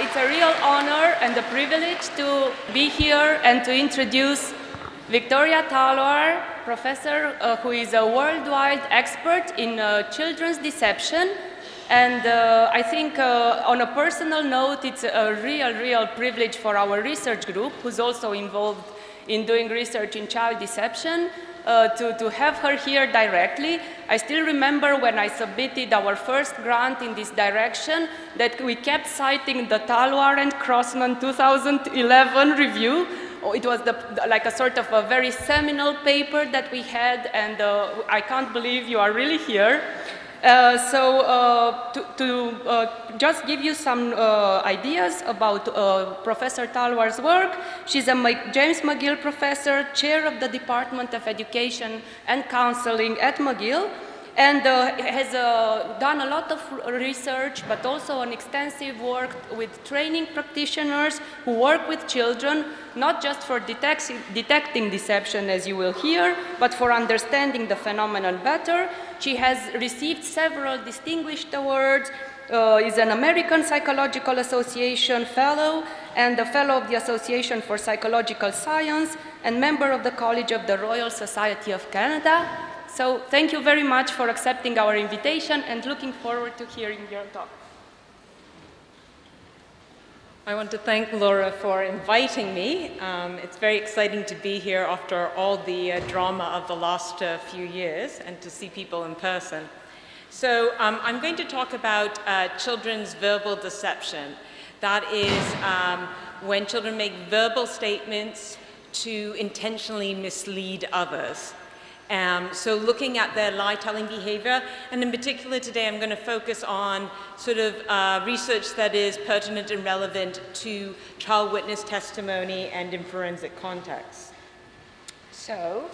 It's a real honor and a privilege to be here and to introduce Victoria Talwar, professor uh, who is a worldwide expert in uh, children's deception. And uh, I think uh, on a personal note, it's a real, real privilege for our research group, who's also involved in doing research in child deception, uh, to, to have her here directly. I still remember when I submitted our first grant in this direction that we kept citing the Talwar and Crossman 2011 review. Oh, it was the, like a sort of a very seminal paper that we had, and uh, I can't believe you are really here. Uh, so uh, to, to uh, just give you some uh, ideas about uh, Professor Talwar's work, she's a James McGill professor, chair of the Department of Education and Counseling at McGill, and uh, has uh, done a lot of research, but also an extensive work with training practitioners who work with children, not just for detect detecting deception, as you will hear, but for understanding the phenomenon better. She has received several distinguished awards, uh, is an American Psychological Association Fellow and a Fellow of the Association for Psychological Science and member of the College of the Royal Society of Canada. So thank you very much for accepting our invitation and looking forward to hearing your talk. I want to thank Laura for inviting me. Um, it's very exciting to be here after all the uh, drama of the last uh, few years and to see people in person. So um, I'm going to talk about uh, children's verbal deception. That is um, when children make verbal statements to intentionally mislead others. Um, so looking at their lie-telling behavior, and in particular today I'm going to focus on sort of uh, research that is pertinent and relevant to child witness testimony and in forensic context. So,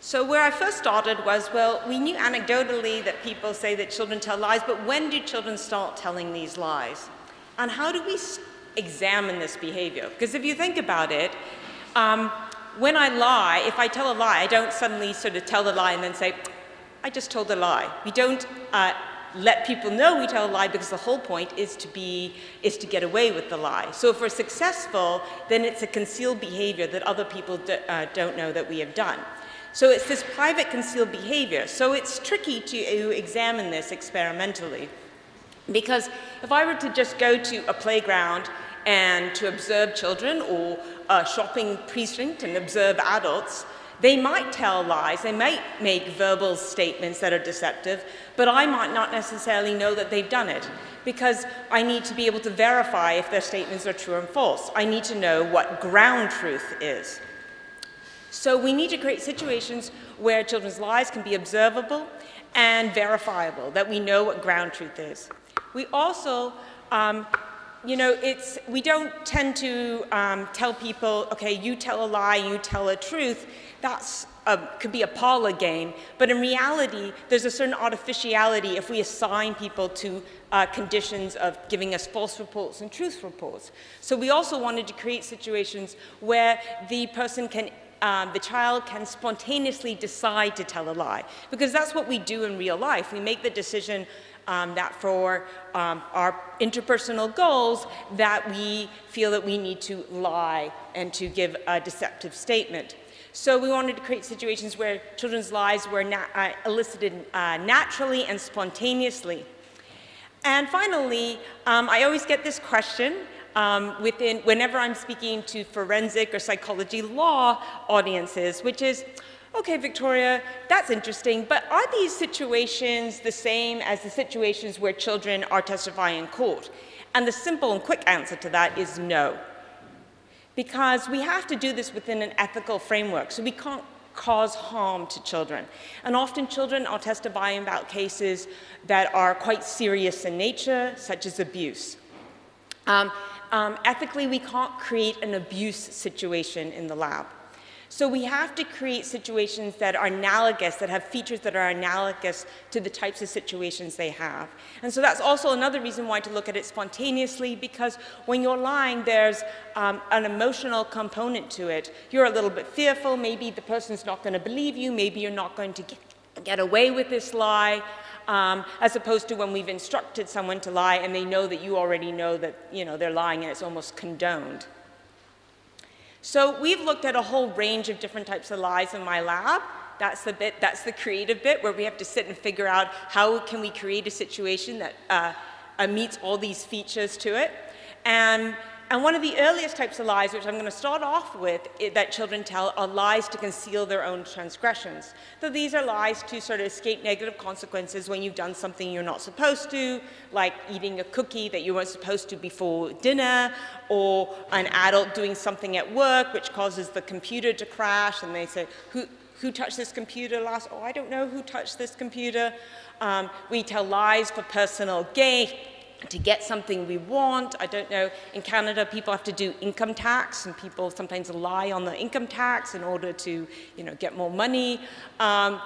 so where I first started was, well, we knew anecdotally that people say that children tell lies, but when do children start telling these lies? And how do we examine this behavior? Because if you think about it, um, when I lie, if I tell a lie, I don't suddenly sort of tell the lie and then say, I just told a lie. We don't uh, let people know we tell a lie because the whole point is to be is to get away with the lie. So if we're successful, then it's a concealed behavior that other people uh, don't know that we have done. So it's this private concealed behavior. So it's tricky to examine this experimentally. Because if I were to just go to a playground and to observe children or a shopping precinct and observe adults, they might tell lies, they might make verbal statements that are deceptive, but I might not necessarily know that they've done it because I need to be able to verify if their statements are true and false. I need to know what ground truth is. So we need to create situations where children's lies can be observable and verifiable, that we know what ground truth is. We also um, you know, it's, we don't tend to um, tell people, okay, you tell a lie, you tell a truth. That's a, could be a parlor game. But in reality, there's a certain artificiality if we assign people to uh, conditions of giving us false reports and truth reports. So we also wanted to create situations where the person can um, the child can spontaneously decide to tell a lie. Because that's what we do in real life. We make the decision um, that for um, our interpersonal goals that we feel that we need to lie and to give a deceptive statement. So we wanted to create situations where children's lies were uh, elicited uh, naturally and spontaneously. And finally, um, I always get this question um, within, whenever I'm speaking to forensic or psychology law audiences, which is, Okay, Victoria, that's interesting, but are these situations the same as the situations where children are testifying in court? And the simple and quick answer to that is no. Because we have to do this within an ethical framework, so we can't cause harm to children. And often children are testifying about cases that are quite serious in nature, such as abuse. Um, um, ethically, we can't create an abuse situation in the lab. So we have to create situations that are analogous, that have features that are analogous to the types of situations they have. And so that's also another reason why to look at it spontaneously, because when you're lying, there's um, an emotional component to it. You're a little bit fearful, maybe the person's not going to believe you, maybe you're not going to get get away with this lie, um, as opposed to when we've instructed someone to lie and they know that you already know that you know, they're lying and it's almost condoned. So we've looked at a whole range of different types of lies in my lab. That's the bit, that's the creative bit where we have to sit and figure out how can we create a situation that uh, uh, meets all these features to it. And and one of the earliest types of lies, which I'm going to start off with, that children tell are lies to conceal their own transgressions. So these are lies to sort of escape negative consequences when you've done something you're not supposed to, like eating a cookie that you weren't supposed to before dinner, or an adult doing something at work which causes the computer to crash, and they say, who, who touched this computer last? Oh, I don't know who touched this computer. Um, we tell lies for personal gain to get something we want. I don't know, in Canada, people have to do income tax, and people sometimes lie on the income tax in order to, you know, get more money. Um,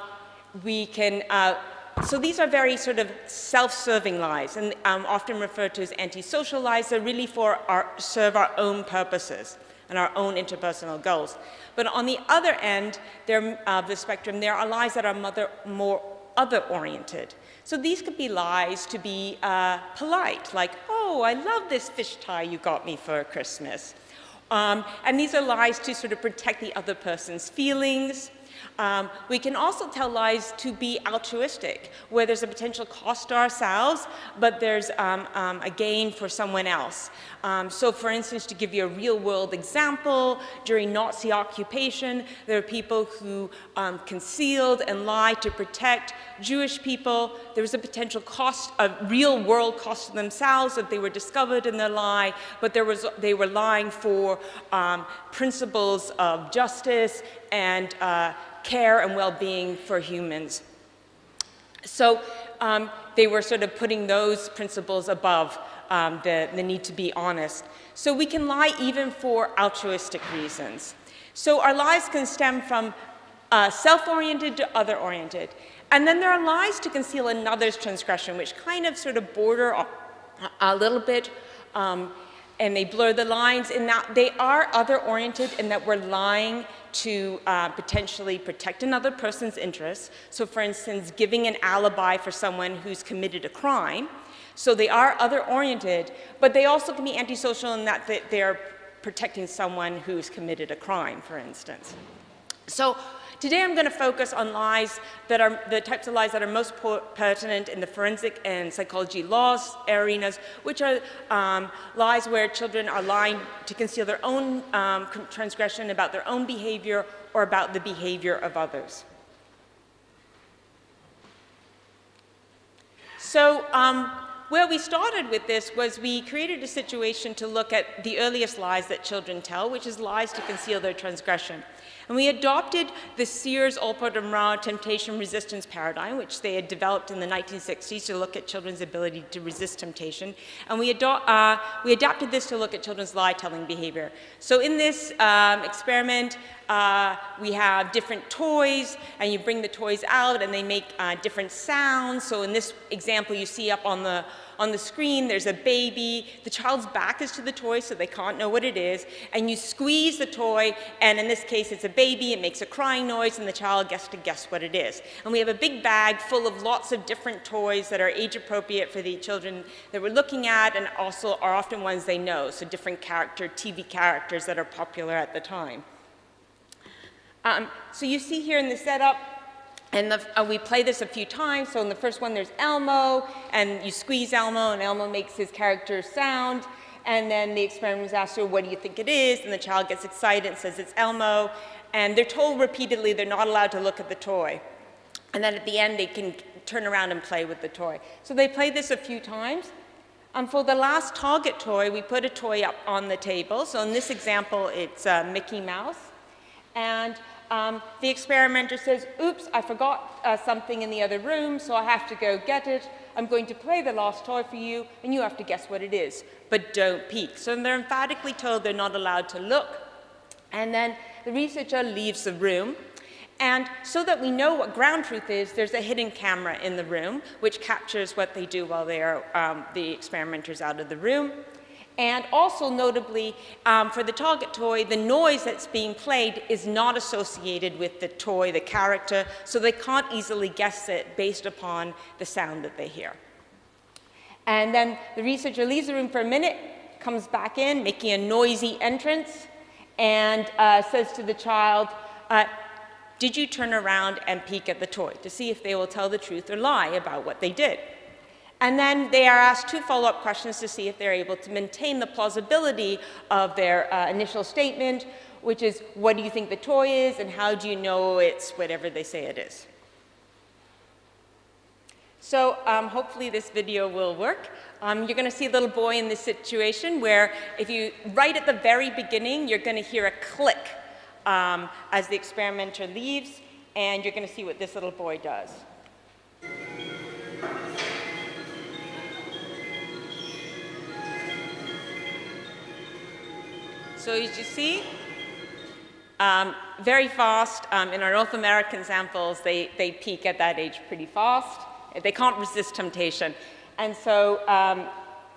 we can, uh, so these are very sort of self-serving lies, and um, often referred to as antisocial lies. They're really for our, serve our own purposes and our own interpersonal goals. But on the other end of uh, the spectrum, there are lies that are mother, more other-oriented. So these could be lies to be uh, polite, like, oh, I love this fish tie you got me for Christmas. Um, and these are lies to sort of protect the other person's feelings. Um, we can also tell lies to be altruistic, where there's a potential cost to ourselves, but there's um, um, a gain for someone else. Um, so for instance, to give you a real world example, during Nazi occupation, there were people who um, concealed and lied to protect Jewish people. There was a potential cost, a real world cost to themselves if they were discovered in their lie, but there was, they were lying for um, principles of justice and uh, care and well-being for humans. So um, they were sort of putting those principles above um, the, the need to be honest. So we can lie even for altruistic reasons. So our lies can stem from uh, self-oriented to other-oriented. And then there are lies to conceal another's transgression, which kind of sort of border a, little bit, um, and they blur the lines in that they are other-oriented in that we're lying to uh, potentially protect another person's interests. So for instance, giving an alibi for someone who's committed a crime, so they are other-oriented, but they also can be antisocial in that they're protecting someone who's committed a crime, for instance. So today I'm going to focus on lies that are the types of lies that are most pertinent in the forensic and psychology laws arenas, which are um, lies where children are lying to conceal their own um, transgression about their own behavior or about the behavior of others. So um, where we started with this was we created a situation to look at the earliest lies that children tell, which is lies to conceal their transgression. And we adopted the Sears, Alpert, and Rau temptation resistance paradigm, which they had developed in the 1960s to look at children's ability to resist temptation. And we, uh, we adapted this to look at children's lie-telling behavior. So in this um, experiment, uh, we have different toys, and you bring the toys out, and they make uh, different sounds. So in this example, you see up on the on the screen, there's a baby. The child's back is to the toy, so they can't know what it is. And you squeeze the toy, and in this case, it's a baby. It makes a crying noise, and the child gets to guess what it is. And we have a big bag full of lots of different toys that are age appropriate for the children that we're looking at, and also are often ones they know, so different character, TV characters that are popular at the time. Um, so you see here in the setup, and the, uh, we play this a few times. So in the first one, there's Elmo, and you squeeze Elmo, and Elmo makes his character sound. And then the experiment asks her, what do you think it is? And the child gets excited and says it's Elmo. And they're told repeatedly they're not allowed to look at the toy. And then at the end, they can turn around and play with the toy. So they play this a few times. And for the last target toy, we put a toy up on the table. So in this example, it's uh, Mickey Mouse. And um, the experimenter says, oops, I forgot uh, something in the other room, so I have to go get it. I'm going to play the last toy for you, and you have to guess what it is. But don't peek. So they're emphatically told they're not allowed to look. And then the researcher leaves the room. And so that we know what ground truth is, there's a hidden camera in the room, which captures what they do while they are, um, the experimenter's out of the room. And also notably, um, for the target toy, the noise that's being played is not associated with the toy, the character, so they can't easily guess it based upon the sound that they hear. And then the researcher leaves the room for a minute, comes back in, making a noisy entrance, and uh, says to the child, uh, did you turn around and peek at the toy to see if they will tell the truth or lie about what they did? And then they are asked two follow-up questions to see if they're able to maintain the plausibility of their uh, initial statement, which is, what do you think the toy is, and how do you know it's whatever they say it is? So um, hopefully this video will work. Um, you're going to see a little boy in this situation where if you, right at the very beginning, you're going to hear a click um, as the experimenter leaves, and you're going to see what this little boy does. So as you see, um, very fast. Um, in our North American samples, they, they peek at that age pretty fast. They can't resist temptation. And so um,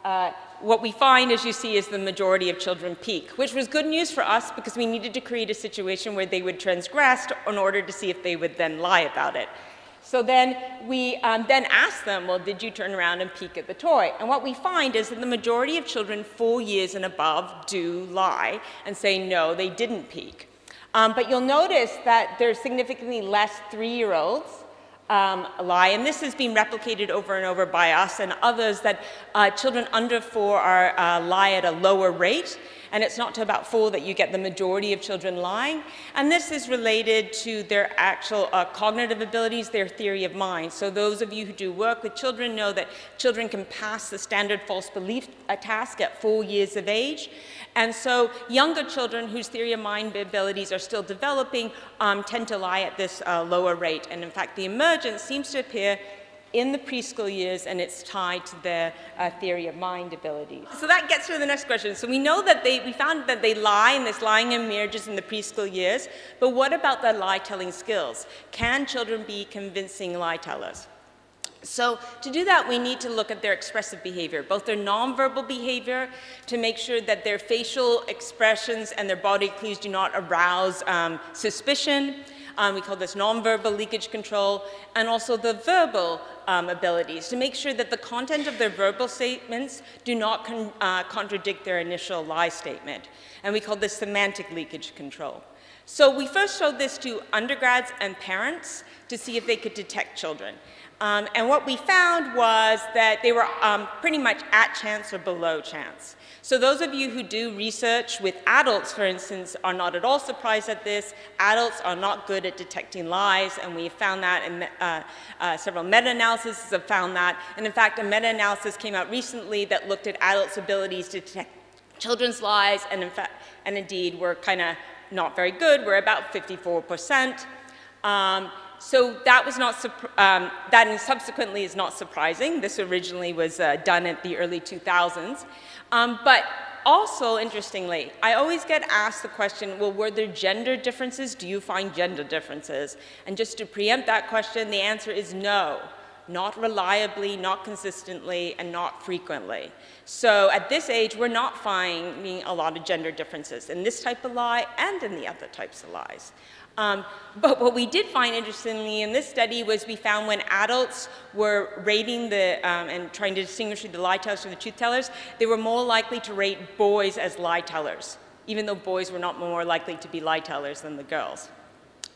uh, what we find, as you see, is the majority of children peek, which was good news for us because we needed to create a situation where they would transgress in order to see if they would then lie about it. So then we um, then ask them, well, did you turn around and peek at the toy? And what we find is that the majority of children four years and above do lie and say, no, they didn't peek. Um, but you'll notice that there's significantly less three-year-olds um, lie, and this has been replicated over and over by us and others that uh, children under four are uh, lie at a lower rate and it's not to about four that you get the majority of children lying. And this is related to their actual uh, cognitive abilities, their theory of mind. So those of you who do work with children know that children can pass the standard false belief uh, task at four years of age. And so younger children whose theory of mind abilities are still developing um, tend to lie at this uh, lower rate. And in fact, the emergence seems to appear in the preschool years and it's tied to their uh, theory of mind abilities. So that gets to the next question. So we know that they, we found that they lie and this lying emerges in the preschool years, but what about their lie-telling skills? Can children be convincing lie tellers? So to do that, we need to look at their expressive behavior, both their nonverbal behavior to make sure that their facial expressions and their body clues do not arouse um, suspicion, um, we call this nonverbal leakage control, and also the verbal um, abilities to make sure that the content of their verbal statements do not con uh, contradict their initial lie statement. And we call this semantic leakage control. So we first showed this to undergrads and parents to see if they could detect children. Um, and what we found was that they were um, pretty much at chance or below chance. So those of you who do research with adults, for instance, are not at all surprised at this. Adults are not good at detecting lies, and we found that, and uh, uh, several meta-analyses have found that. And in fact, a meta-analysis came out recently that looked at adults' abilities to detect children's lies, and in fact, and indeed, we're kind of not very good. We're about 54 percent. Um, so that was not, um, that subsequently is not surprising. This originally was uh, done at the early 2000s. Um, but also, interestingly, I always get asked the question, well, were there gender differences? Do you find gender differences? And just to preempt that question, the answer is no. Not reliably, not consistently, and not frequently. So at this age, we're not finding a lot of gender differences in this type of lie and in the other types of lies. Um, but what we did find interestingly in this study was we found when adults were rating the, um, and trying to distinguish the lie tellers from the truth tellers, they were more likely to rate boys as lie tellers, even though boys were not more likely to be lie tellers than the girls.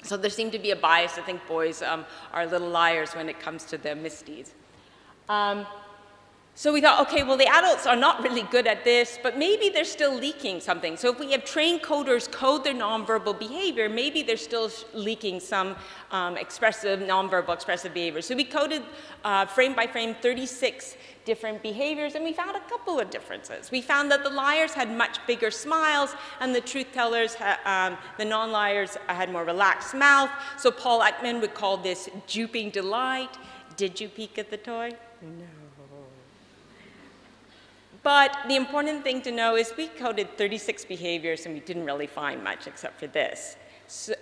So there seemed to be a bias to think boys um, are little liars when it comes to their misdeeds. So we thought, okay, well, the adults are not really good at this, but maybe they're still leaking something. So if we have trained coders code their nonverbal behavior, maybe they're still leaking some um, expressive, nonverbal expressive behavior. So we coded uh, frame by frame 36 different behaviors, and we found a couple of differences. We found that the liars had much bigger smiles, and the truth tellers, um, the non-liars, had more relaxed mouth. So Paul Ekman would call this duping delight. Did you peek at the toy? No. But the important thing to know is we coded 36 behaviors and we didn't really find much except for this. So,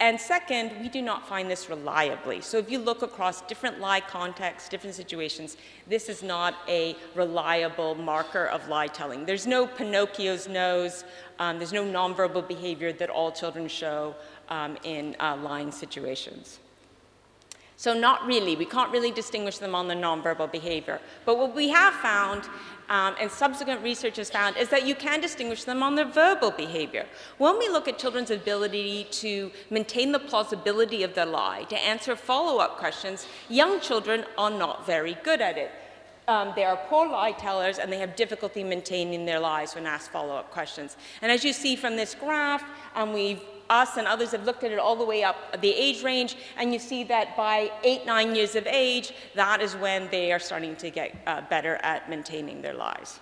and second, we do not find this reliably. So if you look across different lie contexts, different situations, this is not a reliable marker of lie telling. There's no Pinocchio's nose, um, there's no nonverbal behavior that all children show um, in uh, lying situations. So not really, we can't really distinguish them on the nonverbal behavior. But what we have found, um, and subsequent research has found, is that you can distinguish them on their verbal behavior. When we look at children's ability to maintain the plausibility of their lie, to answer follow-up questions, young children are not very good at it. Um, they are poor lie tellers and they have difficulty maintaining their lies when asked follow-up questions. And as you see from this graph, um, we've us and others have looked at it all the way up the age range, and you see that by eight, nine years of age, that is when they are starting to get uh, better at maintaining their lives.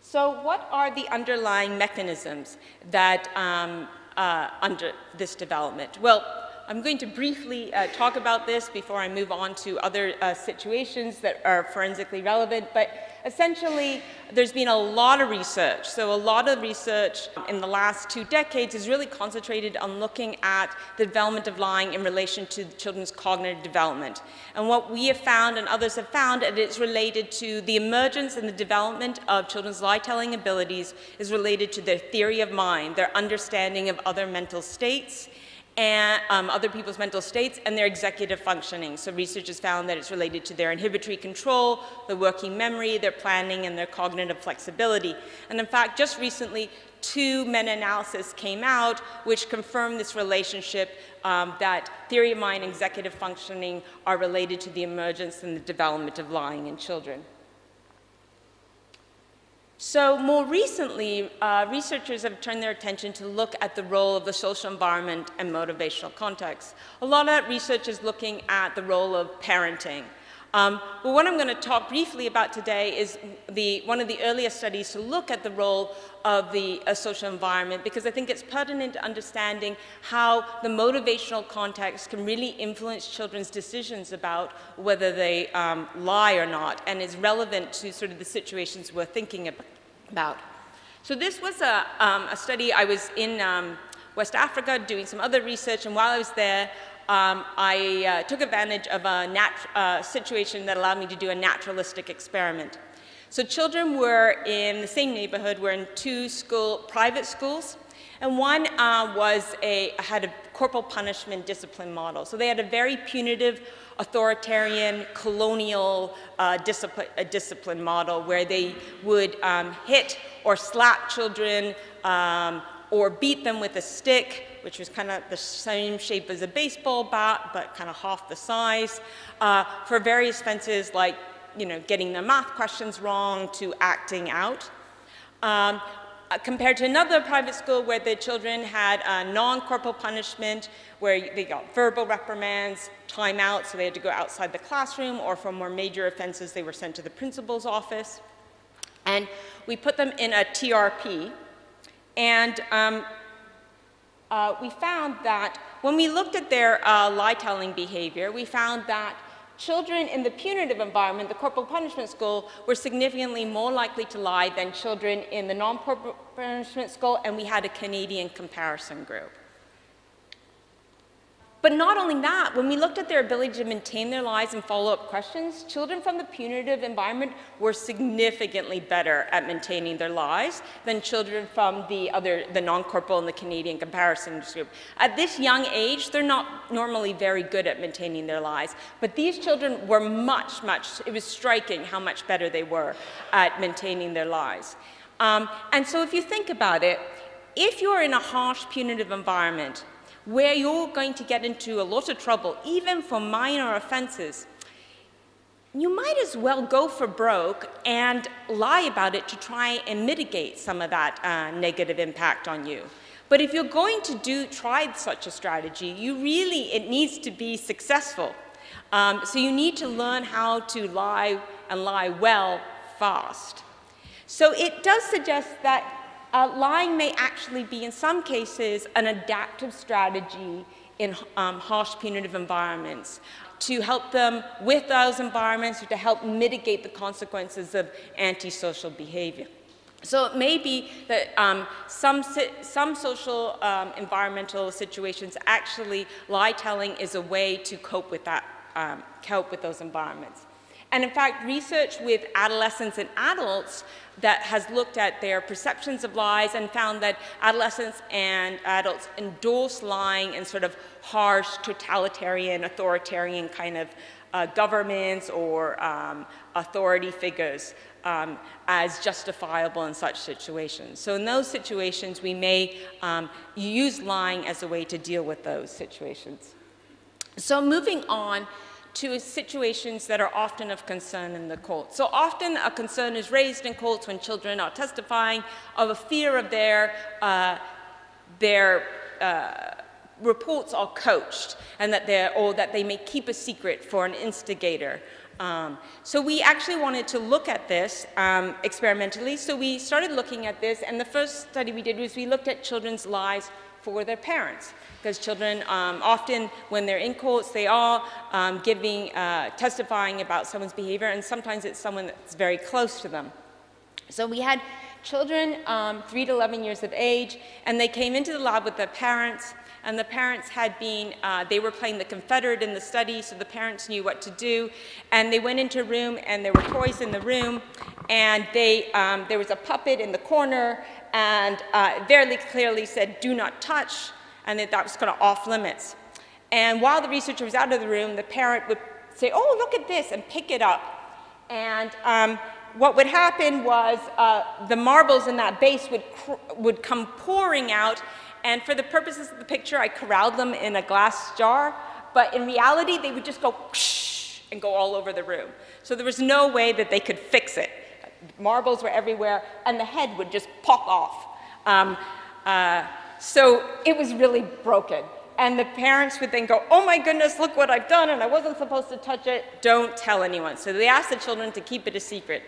So what are the underlying mechanisms that um, uh, under this development? Well, I'm going to briefly uh, talk about this before I move on to other uh, situations that are forensically relevant, but essentially there's been a lot of research. So a lot of research in the last two decades is really concentrated on looking at the development of lying in relation to children's cognitive development. And what we have found and others have found that it's related to the emergence and the development of children's lie-telling abilities is related to their theory of mind, their understanding of other mental states, and um, other people's mental states and their executive functioning. So research has found that it's related to their inhibitory control, their working memory, their planning, and their cognitive flexibility. And in fact, just recently, two meta-analyses came out which confirmed this relationship um, that theory of mind and executive functioning are related to the emergence and the development of lying in children. So more recently, uh, researchers have turned their attention to look at the role of the social environment and motivational context. A lot of that research is looking at the role of parenting. Um, but what I'm going to talk briefly about today is the, one of the earliest studies to look at the role of the uh, social environment because I think it's pertinent to understanding how the motivational context can really influence children's decisions about whether they um, lie or not and is relevant to sort of the situations we're thinking about. So this was a, um, a study, I was in um, West Africa doing some other research and while I was there um, I uh, took advantage of a uh, situation that allowed me to do a naturalistic experiment. So children were in the same neighborhood, were in two school, private schools, and one uh, was a, had a corporal punishment discipline model. So they had a very punitive, authoritarian, colonial uh, discipline, discipline, model where they would um, hit or slap children um, or beat them with a stick which was kind of the same shape as a baseball bat, but kind of half the size, uh, for various offenses like you know, getting their math questions wrong to acting out. Um, uh, compared to another private school where the children had a non-corporal punishment, where they got verbal reprimands, timeout, so they had to go outside the classroom, or for more major offenses, they were sent to the principal's office. And we put them in a TRP, and um, uh, we found that when we looked at their uh, lie-telling behavior, we found that children in the punitive environment, the corporal punishment school, were significantly more likely to lie than children in the non-corporal punishment school, and we had a Canadian comparison group. But not only that, when we looked at their ability to maintain their lives and follow up questions, children from the punitive environment were significantly better at maintaining their lives than children from the other, the non-corporal and the Canadian comparison group. At this young age, they're not normally very good at maintaining their lives, but these children were much, much, it was striking how much better they were at maintaining their lives. Um, and so if you think about it, if you're in a harsh punitive environment, where you're going to get into a lot of trouble, even for minor offenses, you might as well go for broke and lie about it to try and mitigate some of that uh, negative impact on you. But if you're going to do try such a strategy, you really, it needs to be successful. Um, so you need to learn how to lie and lie well fast. So it does suggest that uh, lying may actually be, in some cases, an adaptive strategy in um, harsh punitive environments to help them with those environments or to help mitigate the consequences of antisocial behavior. So it may be that um, some, some social um, environmental situations actually lie telling is a way to cope with that, um, cope with those environments. And in fact, research with adolescents and adults that has looked at their perceptions of lies and found that adolescents and adults endorse lying in sort of harsh, totalitarian, authoritarian kind of uh, governments or um, authority figures um, as justifiable in such situations. So in those situations, we may um, use lying as a way to deal with those situations. So moving on, to situations that are often of concern in the court. So often a concern is raised in courts when children are testifying of a fear of their, uh, their uh, reports are coached and that they're, or that they may keep a secret for an instigator. Um, so we actually wanted to look at this um, experimentally. So we started looking at this, and the first study we did was we looked at children's lies for their parents because children um, often, when they're in courts, they are um, giving, uh, testifying about someone's behavior, and sometimes it's someone that's very close to them. So we had children, um, 3 to 11 years of age, and they came into the lab with their parents, and the parents had been, uh, they were playing the Confederate in the study, so the parents knew what to do. And they went into a room, and there were toys in the room, and they, um, there was a puppet in the corner, and uh, very clearly said, do not touch and that that was kind of off limits. And while the researcher was out of the room, the parent would say, oh, look at this, and pick it up. And um, what would happen was uh, the marbles in that base would, would come pouring out, and for the purposes of the picture, I corralled them in a glass jar, but in reality, they would just go and go all over the room. So there was no way that they could fix it. Marbles were everywhere, and the head would just pop off. Um, uh, so it was really broken. And the parents would then go, oh my goodness, look what I've done, and I wasn't supposed to touch it. Don't tell anyone. So they asked the children to keep it a secret.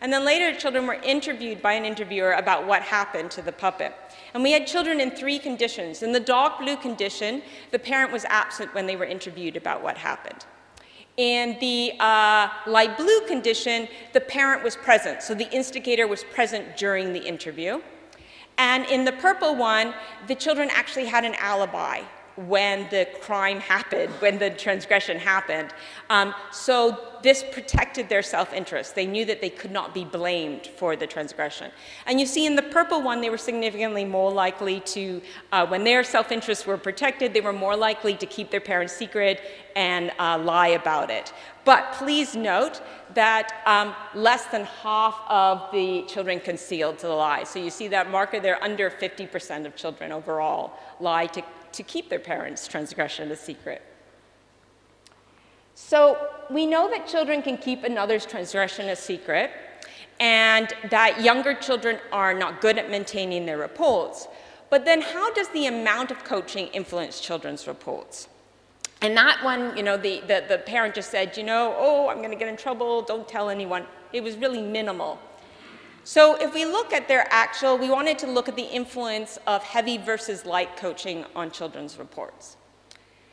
And then later, children were interviewed by an interviewer about what happened to the puppet. And we had children in three conditions. In the dark blue condition, the parent was absent when they were interviewed about what happened. In the uh, light blue condition, the parent was present. So the instigator was present during the interview. And in the purple one, the children actually had an alibi when the crime happened, when the transgression happened. Um, so this protected their self-interest. They knew that they could not be blamed for the transgression. And you see in the purple one, they were significantly more likely to, uh, when their self-interests were protected, they were more likely to keep their parents' secret and uh, lie about it. But please note that um, less than half of the children concealed the lie. So you see that marker there, under 50% of children overall lie to, to keep their parents' transgression a secret. So we know that children can keep another's transgression a secret and that younger children are not good at maintaining their reports. But then how does the amount of coaching influence children's reports? And that one, you know, the, the, the parent just said, you know, oh, I'm going to get in trouble, don't tell anyone. It was really minimal. So if we look at their actual, we wanted to look at the influence of heavy versus light coaching on children's reports.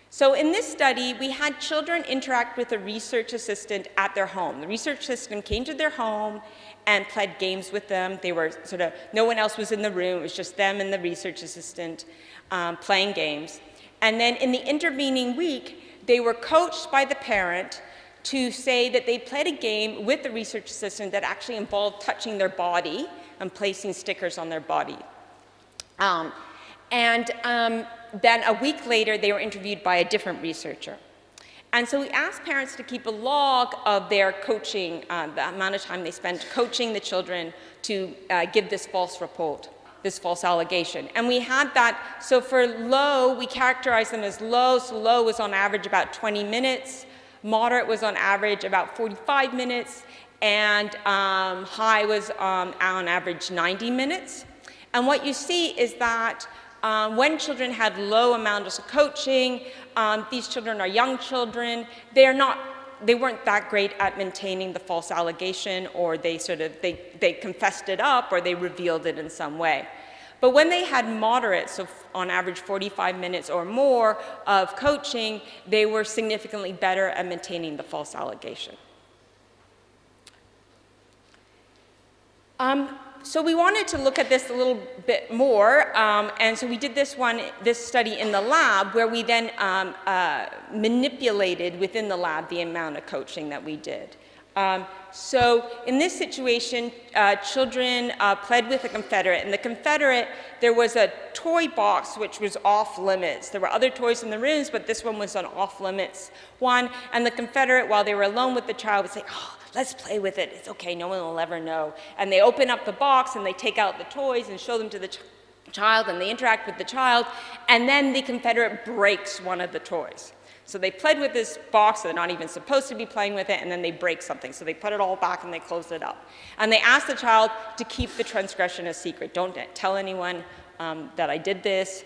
So in this study, we had children interact with a research assistant at their home. The research assistant came to their home and played games with them. They were sort of, no one else was in the room. It was just them and the research assistant um, playing games. And then in the intervening week, they were coached by the parent to say that they played a game with the research assistant that actually involved touching their body and placing stickers on their body. Um, and um, then a week later, they were interviewed by a different researcher. And so we asked parents to keep a log of their coaching, uh, the amount of time they spent coaching the children to uh, give this false report this false allegation. And we had that, so for low, we characterized them as low, so low was on average about 20 minutes, moderate was on average about 45 minutes, and um, high was um, on average 90 minutes. And what you see is that um, when children had low amounts of coaching, um, these children are young children, they're not they weren't that great at maintaining the false allegation or they sort of, they, they confessed it up or they revealed it in some way. But when they had moderate, so on average 45 minutes or more of coaching, they were significantly better at maintaining the false allegation. Um, so we wanted to look at this a little bit more, um, and so we did this one, this study in the lab, where we then um, uh, manipulated within the lab the amount of coaching that we did. Um, so in this situation, uh, children uh, pled with a Confederate, and the Confederate, there was a toy box which was off limits. There were other toys in the rooms, but this one was an off limits one, and the Confederate, while they were alone with the child, would say, oh, let's play with it. It's okay, no one will ever know. And they open up the box and they take out the toys and show them to the ch child and they interact with the child. And then the Confederate breaks one of the toys. So they played with this box, they're not even supposed to be playing with it, and then they break something. So they put it all back and they close it up. And they ask the child to keep the transgression a secret. Don't tell anyone um, that I did this.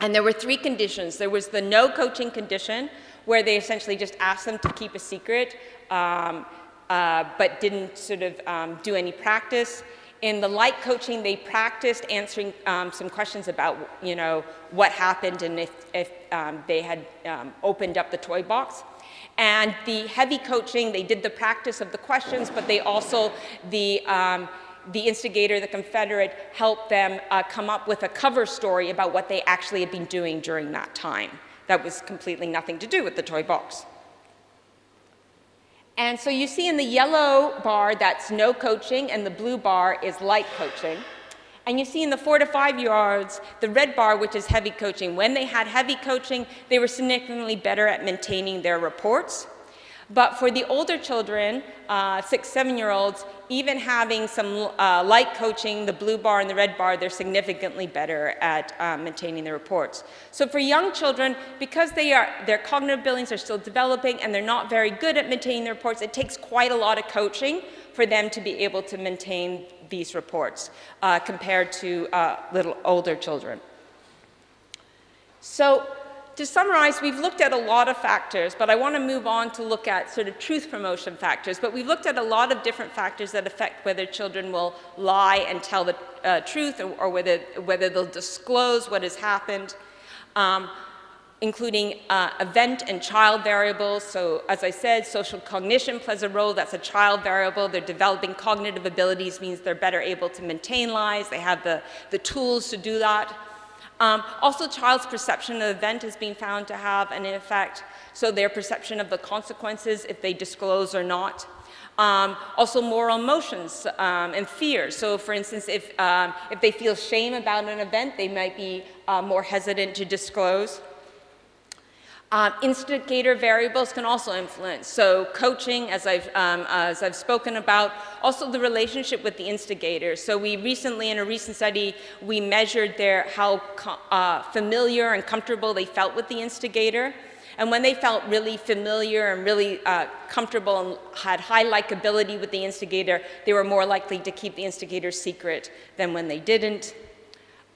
And there were three conditions. There was the no coaching condition, where they essentially just asked them to keep a secret. Um, uh, but didn't sort of um, do any practice. In the light coaching, they practiced answering um, some questions about, you know, what happened and if, if um, they had um, opened up the toy box. And the heavy coaching, they did the practice of the questions, but they also, the, um, the instigator, the Confederate, helped them uh, come up with a cover story about what they actually had been doing during that time. That was completely nothing to do with the toy box. And so you see in the yellow bar, that's no coaching, and the blue bar is light coaching. And you see in the four to five yards, the red bar, which is heavy coaching. When they had heavy coaching, they were significantly better at maintaining their reports. But for the older children, uh, six, seven year olds, even having some uh, light coaching, the blue bar and the red bar, they're significantly better at uh, maintaining the reports. So for young children, because they are, their cognitive abilities are still developing and they're not very good at maintaining the reports, it takes quite a lot of coaching for them to be able to maintain these reports uh, compared to uh, little older children. So to summarize, we've looked at a lot of factors, but I want to move on to look at sort of truth promotion factors. But we've looked at a lot of different factors that affect whether children will lie and tell the uh, truth or, or, whether, whether they'll disclose what has happened, um, including uh, event and child variables. So as I said, social cognition plays a role. That's a child variable. They're developing cognitive abilities means they're better able to maintain lies. They have the, the tools to do that. Um, also, child's perception of the event has been found to have an effect, so their perception of the consequences if they disclose or not. Um, also moral emotions um, and fears. So for instance, if, um, if they feel shame about an event, they might be uh, more hesitant to disclose. Um, instigator variables can also influence. So coaching, as I've, um, as I've spoken about, also the relationship with the instigator. So we recently, in a recent study, we measured their, how uh, familiar and comfortable they felt with the instigator. And when they felt really familiar and really uh, comfortable and had high likability with the instigator, they were more likely to keep the instigator secret than when they didn't.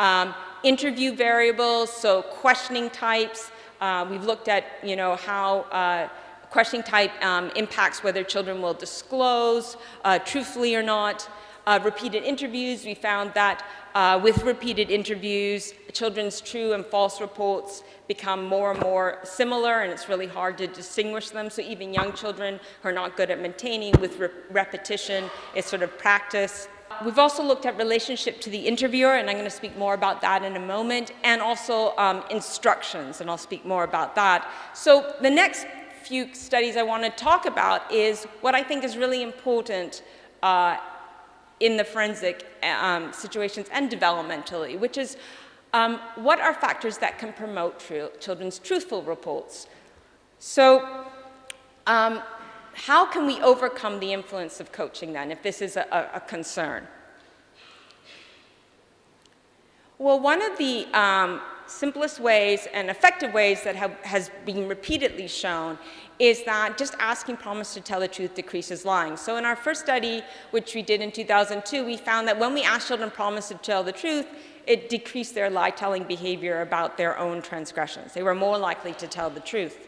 Um, interview variables, so questioning types, uh, we've looked at, you know, how uh, questioning type um, impacts whether children will disclose uh, truthfully or not. Uh, repeated interviews, we found that uh, with repeated interviews, children's true and false reports become more and more similar and it's really hard to distinguish them. So even young children who are not good at maintaining with re repetition, it's sort of practice. We've also looked at relationship to the interviewer, and I'm going to speak more about that in a moment, and also um, instructions, and I'll speak more about that. So the next few studies I want to talk about is what I think is really important uh, in the forensic um, situations and developmentally, which is um, what are factors that can promote children's truthful reports? So um, how can we overcome the influence of coaching then, if this is a, a concern? Well, one of the um, simplest ways and effective ways that have, has been repeatedly shown is that just asking promise to tell the truth decreases lying. So in our first study, which we did in 2002, we found that when we asked children promise to tell the truth, it decreased their lie-telling behavior about their own transgressions. They were more likely to tell the truth.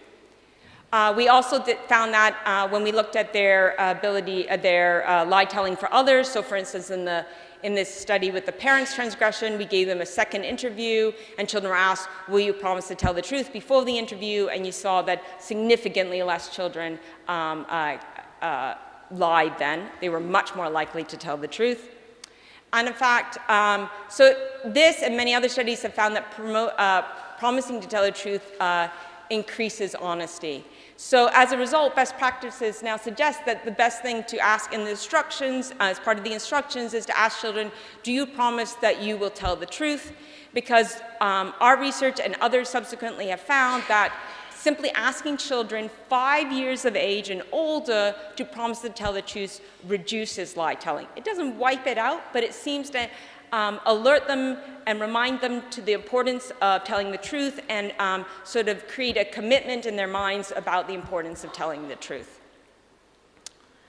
Uh, we also did, found that uh, when we looked at their ability, uh, their uh, lie telling for others, so for instance in, the, in this study with the parents' transgression, we gave them a second interview and children were asked, will you promise to tell the truth before the interview? And you saw that significantly less children um, uh, lied then. They were much more likely to tell the truth. And in fact, um, so this and many other studies have found that promote, uh, promising to tell the truth uh, increases honesty. So as a result, best practices now suggest that the best thing to ask in the instructions, uh, as part of the instructions, is to ask children, do you promise that you will tell the truth? Because um, our research and others subsequently have found that simply asking children five years of age and older to promise to tell the truth reduces lie telling. It doesn't wipe it out, but it seems to um, alert them and remind them to the importance of telling the truth and um, sort of create a commitment in their minds about the importance of telling the truth.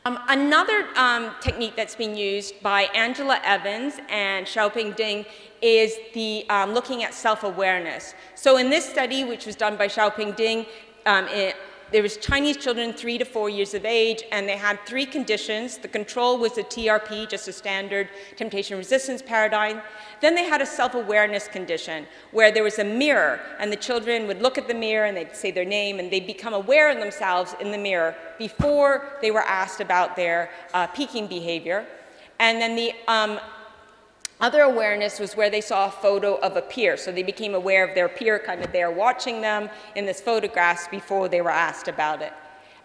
Um, another um, technique that's being used by Angela Evans and Xiaoping Ding is the um, looking at self-awareness. So in this study, which was done by Xiaoping Ding, um, it, there was Chinese children three to four years of age, and they had three conditions. The control was a TRP, just a standard temptation resistance paradigm. Then they had a self-awareness condition, where there was a mirror, and the children would look at the mirror and they'd say their name, and they'd become aware of themselves in the mirror before they were asked about their uh, peeking behavior. And then the um, other awareness was where they saw a photo of a peer, so they became aware of their peer kind of there watching them in this photograph before they were asked about it.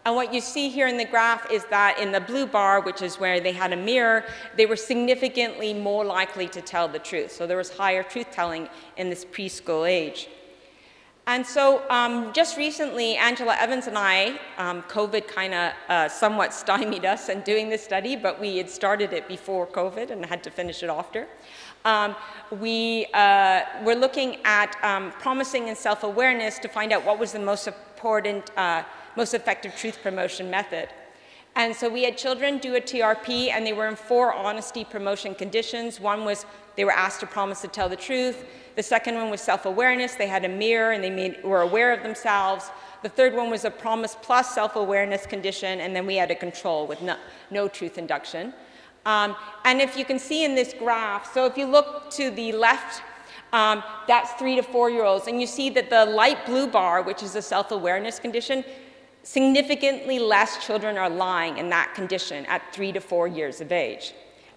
And what you see here in the graph is that in the blue bar, which is where they had a mirror, they were significantly more likely to tell the truth. So there was higher truth telling in this preschool age. And so um, just recently, Angela Evans and I, um, COVID kind of uh, somewhat stymied us in doing this study, but we had started it before COVID and had to finish it after. Um, we uh, were looking at um, promising and self-awareness to find out what was the most important, uh, most effective truth promotion method. And so we had children do a TRP, and they were in four honesty promotion conditions. One was they were asked to promise to tell the truth. The second one was self-awareness. They had a mirror and they made, were aware of themselves. The third one was a promise plus self-awareness condition, and then we had a control with no, no truth induction. Um, and if you can see in this graph, so if you look to the left, um, that's three to four-year-olds, and you see that the light blue bar, which is a self-awareness condition, significantly less children are lying in that condition at three to four years of age.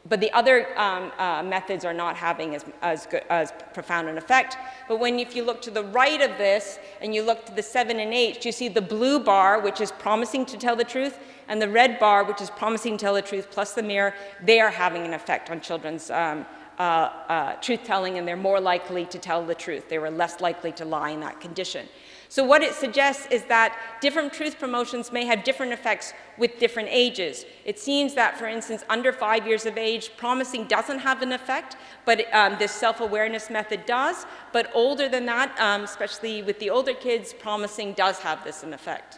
But the other um, uh, methods are not having as, as, good, as profound an effect. But when if you look to the right of this and you look to the 7 and 8, you see the blue bar, which is promising to tell the truth, and the red bar, which is promising to tell the truth, plus the mirror, they are having an effect on children's um, uh, uh, truth telling, and they're more likely to tell the truth. They were less likely to lie in that condition. So what it suggests is that different truth promotions may have different effects with different ages. It seems that, for instance, under five years of age, promising doesn't have an effect, but um, this self-awareness method does. But older than that, um, especially with the older kids, promising does have this an effect.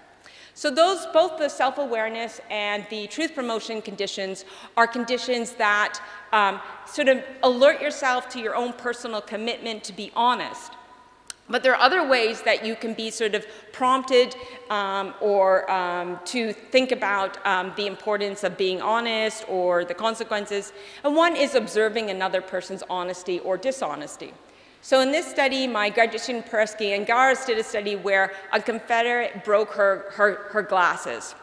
So those, both the self-awareness and the truth promotion conditions are conditions that um, sort of alert yourself to your own personal commitment to be honest. But there are other ways that you can be sort of prompted um, or um, to think about um, the importance of being honest or the consequences. And one is observing another person's honesty or dishonesty. So in this study, my graduate student Peresky and Garas did a study where a Confederate broke her, her, her glasses.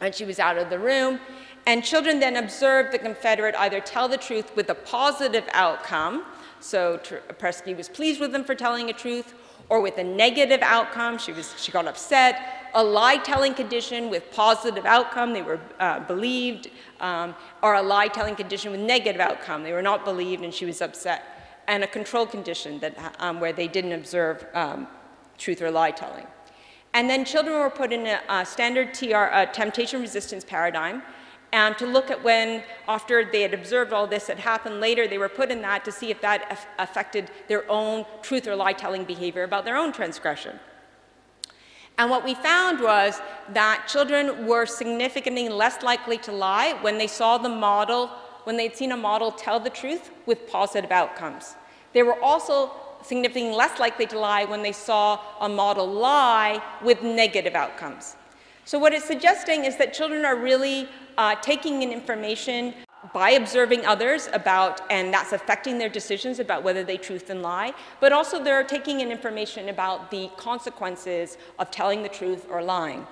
And she was out of the room. And children then observed the Confederate either tell the truth with a positive outcome, so Peresky was pleased with them for telling the truth, or with a negative outcome, she, was, she got upset. A lie-telling condition with positive outcome, they were uh, believed, um, or a lie-telling condition with negative outcome, they were not believed and she was upset. And a control condition that, um, where they didn't observe um, truth or lie-telling. And then children were put in a, a standard TR, a temptation resistance paradigm, and to look at when, after they had observed all this had happened later, they were put in that to see if that affected their own truth or lie telling behavior about their own transgression. And what we found was that children were significantly less likely to lie when they saw the model, when they'd seen a model tell the truth with positive outcomes. They were also significantly less likely to lie when they saw a model lie with negative outcomes. So what it's suggesting is that children are really uh, taking in information by observing others about, and that's affecting their decisions about whether they truth and lie, but also they're taking in information about the consequences of telling the truth or lying.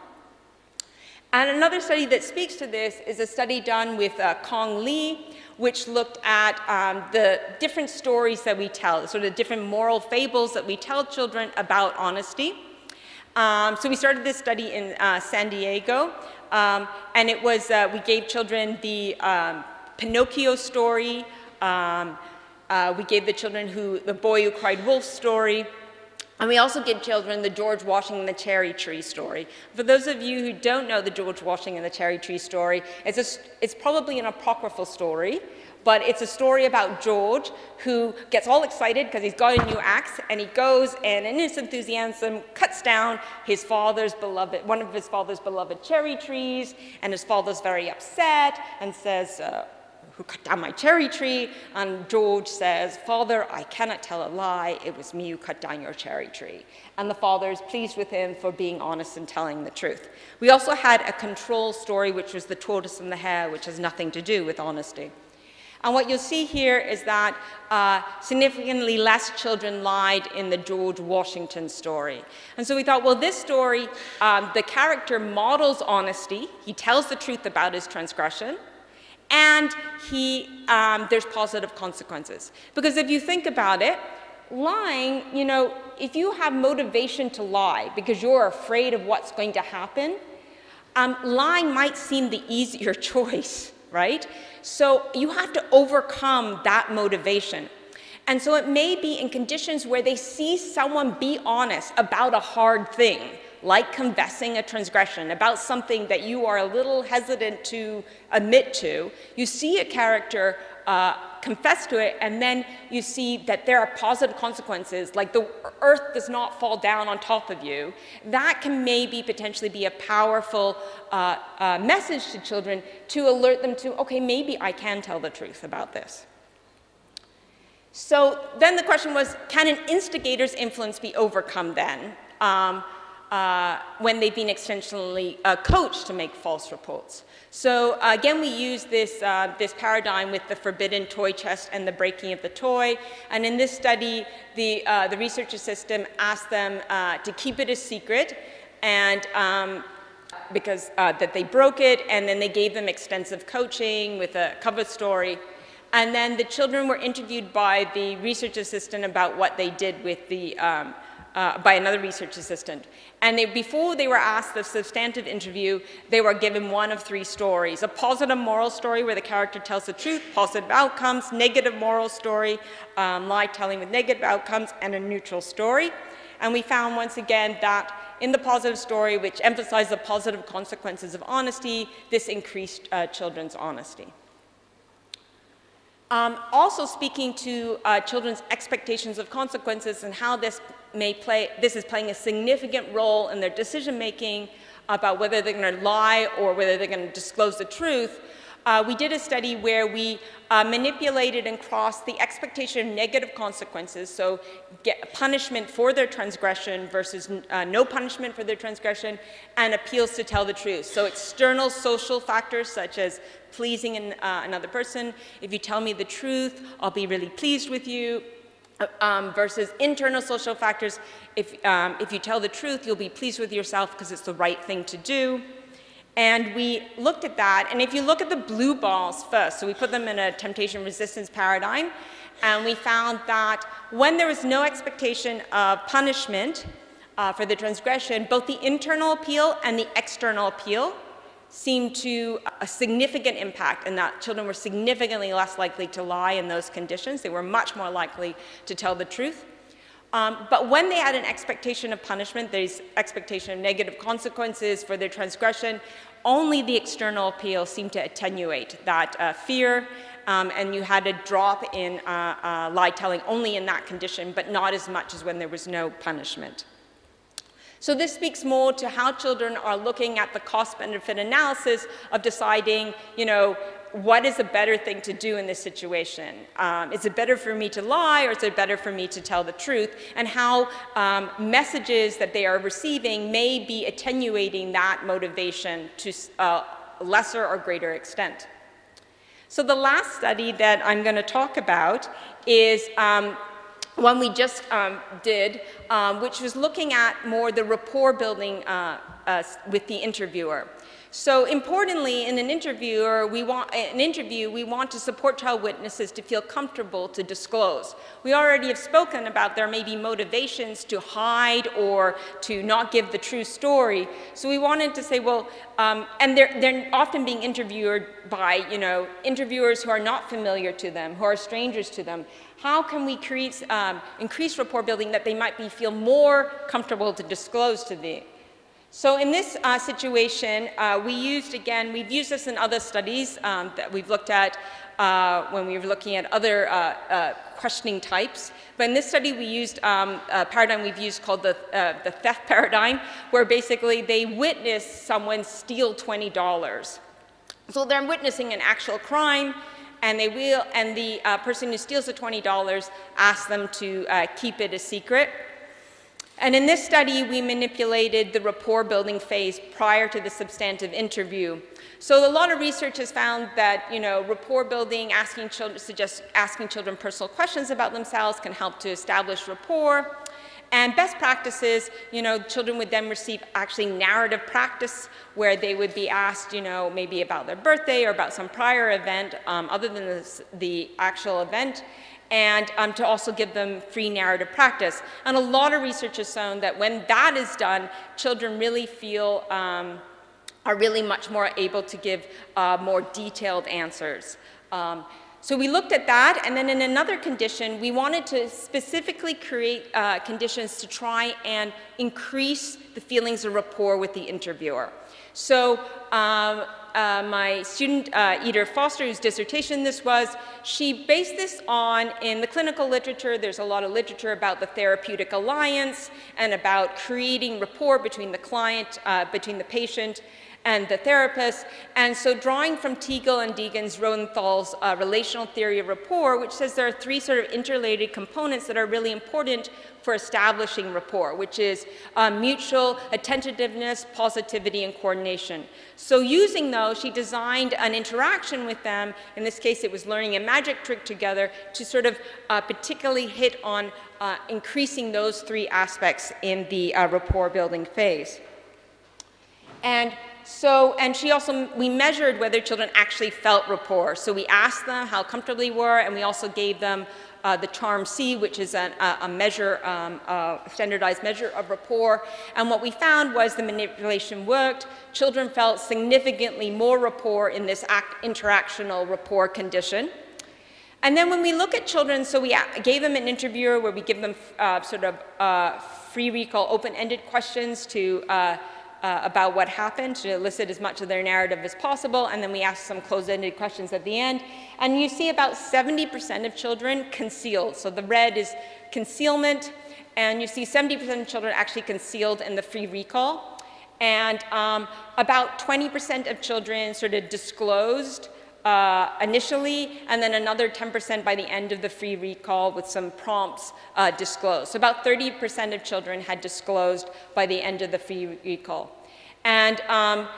And another study that speaks to this is a study done with uh, Kang Lee, which looked at um, the different stories that we tell, sort of different moral fables that we tell children about honesty. Um, so we started this study in uh, San Diego, um, and it was, uh, we gave children the um, Pinocchio story, um, uh, we gave the children who, the boy who cried wolf story, and we also give children the George Washington the cherry tree story. For those of you who don't know the George Washington the cherry tree story, it's, a, it's probably an apocryphal story, but it's a story about George who gets all excited because he's got a new axe and he goes and in his enthusiasm cuts down his father's beloved, one of his father's beloved cherry trees and his father's very upset and says, uh, who cut down my cherry tree. And George says, Father, I cannot tell a lie. It was me who cut down your cherry tree. And the father is pleased with him for being honest and telling the truth. We also had a control story, which was the tortoise and the hare, which has nothing to do with honesty. And what you'll see here is that uh, significantly less children lied in the George Washington story. And so we thought, well, this story, um, the character models honesty. He tells the truth about his transgression and he, um, there's positive consequences. Because if you think about it, lying, you know, if you have motivation to lie because you're afraid of what's going to happen, um, lying might seem the easier choice, right? So you have to overcome that motivation. And so it may be in conditions where they see someone be honest about a hard thing, like confessing a transgression, about something that you are a little hesitant to admit to, you see a character uh, confess to it, and then you see that there are positive consequences, like the earth does not fall down on top of you, that can maybe potentially be a powerful uh, uh, message to children to alert them to, okay, maybe I can tell the truth about this. So then the question was, can an instigator's influence be overcome then? Um, uh, when they've been extensionally uh, coached to make false reports. So uh, again, we use this, uh, this paradigm with the forbidden toy chest and the breaking of the toy. And in this study, the, uh, the research assistant asked them uh, to keep it a secret and um, because that they broke it, and then they gave them extensive coaching with a cover story. And then the children were interviewed by the research assistant about what they did with the um, uh, by another research assistant. And they, before they were asked the substantive interview, they were given one of three stories. A positive moral story where the character tells the truth, positive outcomes, negative moral story, um, lie telling with negative outcomes, and a neutral story. And we found once again that in the positive story, which emphasized the positive consequences of honesty, this increased uh, children's honesty. Um, also speaking to uh, children's expectations of consequences and how this may play, this is playing a significant role in their decision making about whether they're going to lie or whether they're going to disclose the truth. Uh, we did a study where we uh, manipulated and crossed the expectation of negative consequences, so get punishment for their transgression versus uh, no punishment for their transgression, and appeals to tell the truth. So external social factors such as pleasing an, uh, another person. If you tell me the truth, I'll be really pleased with you um, versus internal social factors. If, um, if you tell the truth, you'll be pleased with yourself because it's the right thing to do. And we looked at that, and if you look at the blue balls first, so we put them in a temptation resistance paradigm, and we found that when there was no expectation of punishment uh, for the transgression, both the internal appeal and the external appeal seemed to a significant impact in that children were significantly less likely to lie in those conditions. They were much more likely to tell the truth. Um, but when they had an expectation of punishment, there's expectation of negative consequences for their transgression, only the external appeal seemed to attenuate that uh, fear, um, and you had a drop in uh, uh, lie telling only in that condition, but not as much as when there was no punishment. So this speaks more to how children are looking at the cost-benefit analysis of deciding, you know, what is a better thing to do in this situation? Um, is it better for me to lie or is it better for me to tell the truth? And how um, messages that they are receiving may be attenuating that motivation to uh, lesser or greater extent. So the last study that I'm going to talk about is um, one we just um, did, um, which was looking at more the rapport building uh, uh, with the interviewer. So importantly, in an interview, or we want an interview, we want to support child witnesses to feel comfortable to disclose. We already have spoken about there may be motivations to hide or to not give the true story. So we wanted to say, well, um, and they're, they're often being interviewed by, you know, interviewers who are not familiar to them, who are strangers to them. How can we create, um, increase rapport building that they might be, feel more comfortable to disclose to the so in this uh, situation, uh, we used, again, we've used this in other studies um, that we've looked at uh, when we were looking at other uh, uh, questioning types. But in this study, we used um, a paradigm we've used called the, uh, the theft paradigm, where basically they witness someone steal $20. So they're witnessing an actual crime, and they will, and the person who steals the $20 asks them to keep it a secret. And in this study, we manipulated the rapport building phase prior to the substantive interview. So a lot of research has found that, you know, rapport building, asking children, suggest asking children personal questions about themselves can help to establish rapport. And best practices, you know, children would then receive actually narrative practice where they would be asked, you know, maybe about their birthday or about some prior event um, other than the, the actual event and um, to also give them free narrative practice. And a lot of research has shown that when that is done, children really feel, um, are really much more able to give uh, more detailed answers. Um, so we looked at that, and then in another condition, we wanted to specifically create uh, conditions to try and increase the feelings of rapport with the interviewer. So um, uh, my student, uh, Ida Foster, whose dissertation this was, she based this on, in the clinical literature, there's a lot of literature about the therapeutic alliance and about creating rapport between the client, uh, between the patient and the therapist. And so drawing from Tickle and Degnen's Rosenthal's uh, relational theory of rapport, which says there are three sort of interrelated components that are really important for establishing rapport, which is uh, mutual attentiveness, positivity, and coordination. So using those, she designed an interaction with them. In this case, it was learning a magic trick together to sort of uh, particularly hit on uh, increasing those three aspects in the uh, rapport building phase. And so, and she also, we measured whether children actually felt rapport. So we asked them how comfortable they were, and we also gave them uh, the CHARM-C, which is an, a, measure, um, a standardized measure of rapport. And what we found was the manipulation worked. Children felt significantly more rapport in this act, interactional rapport condition. And then when we look at children, so we gave them an interviewer where we give them uh, sort of uh, free recall, open-ended questions to uh, about what happened to elicit as much of their narrative as possible, and then we ask some closed-ended questions at the end. And you see about 70% of children concealed. So the red is concealment, and you see 70% of children actually concealed in the free recall. And um, about 20% of children sort of disclosed uh, initially, and then another 10% by the end of the free recall with some prompts uh, disclosed. So about 30% of children had disclosed by the end of the free recall. And um,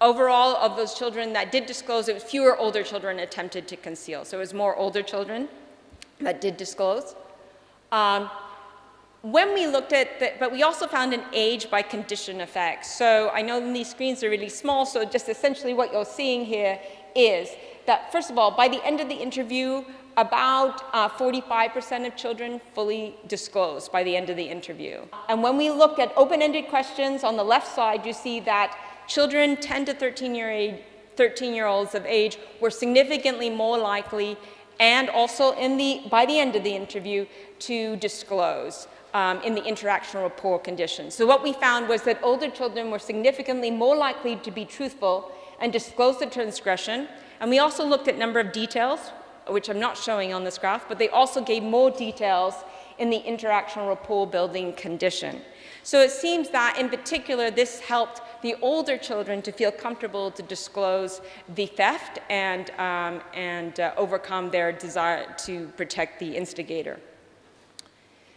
overall, of those children that did disclose, it was fewer older children attempted to conceal. So it was more older children that did disclose. Um, when we looked at the, but we also found an age by condition effect. So I know these screens are really small, so just essentially what you're seeing here is that, first of all, by the end of the interview, about 45% uh, of children fully disclosed by the end of the interview. And when we look at open-ended questions on the left side, you see that children 10 to 13 year age 13 year olds of age were significantly more likely and also in the, by the end of the interview to disclose um, in the interactional rapport conditions. So what we found was that older children were significantly more likely to be truthful and disclose the transgression. And we also looked at number of details, which I'm not showing on this graph, but they also gave more details in the interactional rapport building condition. So it seems that in particular this helped the older children to feel comfortable to disclose the theft and, um, and uh, overcome their desire to protect the instigator.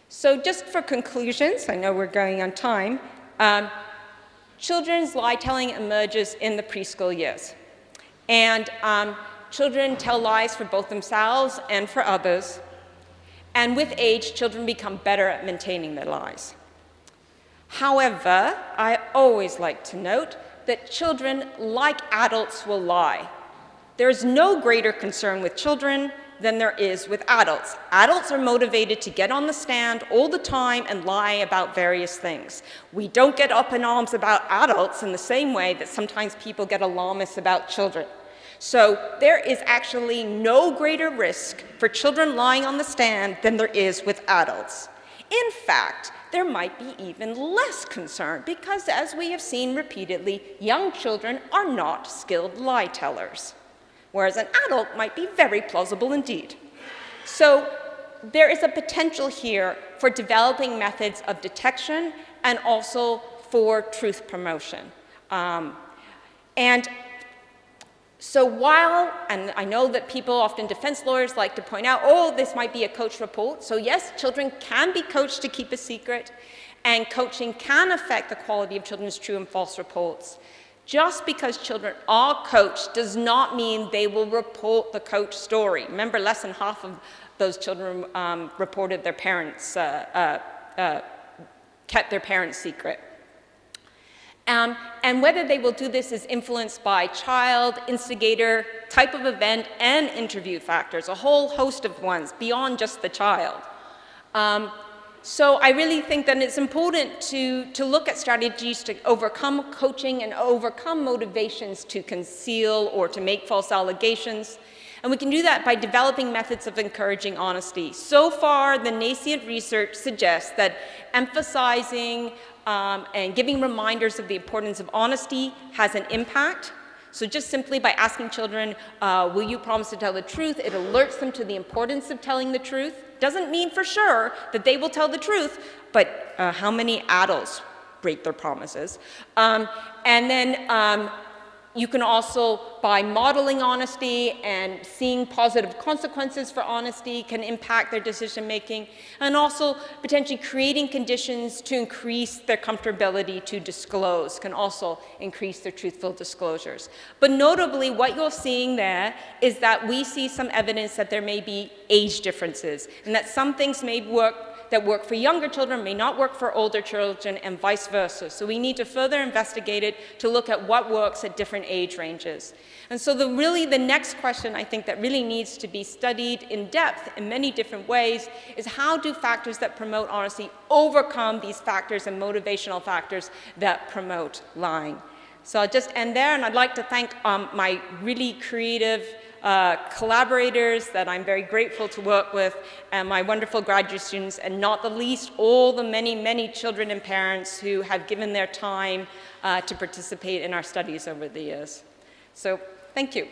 So just for conclusions, I know we're going on time, um, children's lie telling emerges in the preschool years. And um, children tell lies for both themselves and for others. And with age, children become better at maintaining their lies. However, I always like to note that children, like adults, will lie. There is no greater concern with children than there is with adults. Adults are motivated to get on the stand all the time and lie about various things. We don't get up in arms about adults in the same way that sometimes people get alarmist about children. So there is actually no greater risk for children lying on the stand than there is with adults. In fact, there might be even less concern because, as we have seen repeatedly, young children are not skilled lie tellers whereas an adult might be very plausible indeed. So there is a potential here for developing methods of detection and also for truth promotion. Um, and so while, and I know that people, often defense lawyers, like to point out, oh, this might be a coach report. So yes, children can be coached to keep a secret, and coaching can affect the quality of children's true and false reports. Just because children are coached does not mean they will report the coach story. Remember, less than half of those children um, reported their parents, uh, uh, uh, kept their parents secret. Um, and whether they will do this is influenced by child, instigator, type of event, and interview factors, a whole host of ones beyond just the child. Um, so I really think that it's important to, to look at strategies to overcome coaching and overcome motivations to conceal or to make false allegations. And we can do that by developing methods of encouraging honesty. So far, the nascent research suggests that emphasizing um, and giving reminders of the importance of honesty has an impact. So just simply by asking children, uh, will you promise to tell the truth, it alerts them to the importance of telling the truth. Doesn't mean for sure that they will tell the truth, but uh, how many adults break their promises? Um, and then um, you can also, by modeling honesty and seeing positive consequences for honesty, can impact their decision making, and also potentially creating conditions to increase their comfortability to disclose can also increase their truthful disclosures. But notably, what you're seeing there is that we see some evidence that there may be age differences, and that some things may work that work for younger children may not work for older children and vice versa. So we need to further investigate it to look at what works at different age ranges. And so the, really the next question I think that really needs to be studied in depth in many different ways is how do factors that promote honesty overcome these factors and motivational factors that promote lying. So I'll just end there and I'd like to thank um, my really creative uh, collaborators that I'm very grateful to work with, and my wonderful graduate students, and not the least, all the many, many children and parents who have given their time uh, to participate in our studies over the years. So thank you.